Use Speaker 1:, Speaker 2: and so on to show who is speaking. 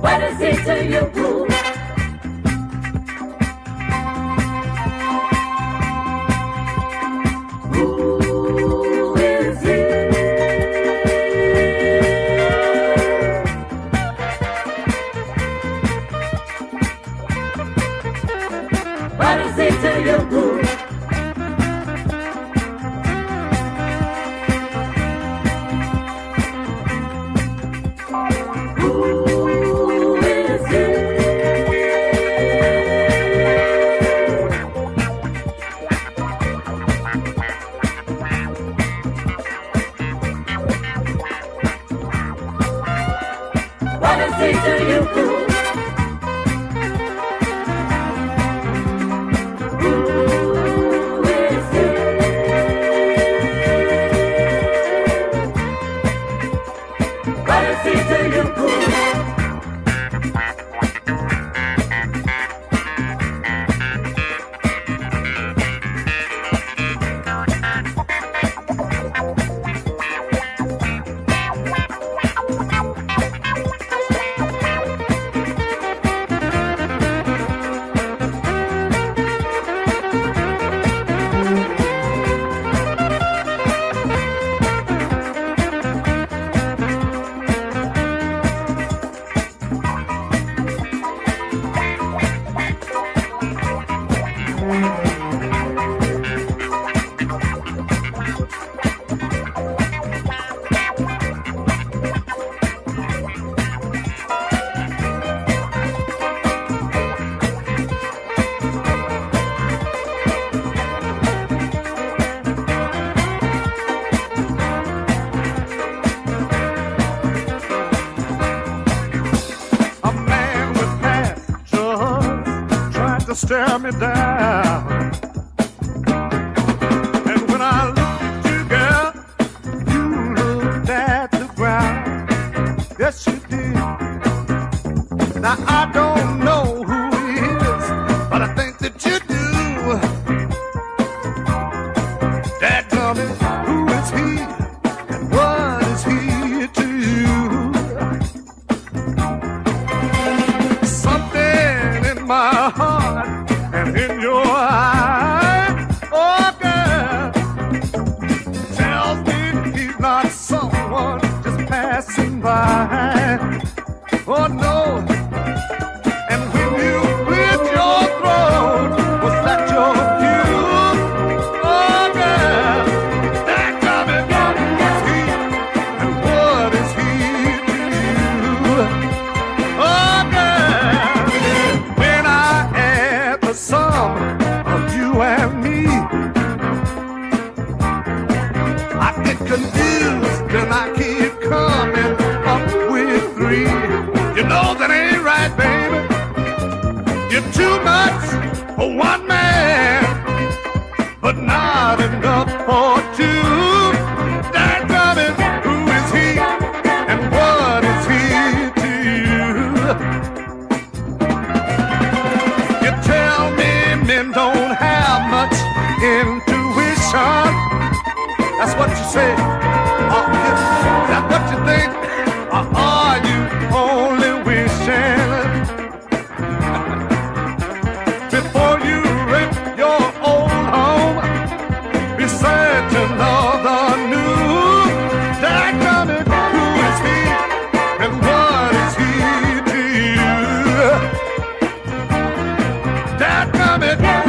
Speaker 1: What does it do you? What is it to you? say to you? Stare me down. Coming,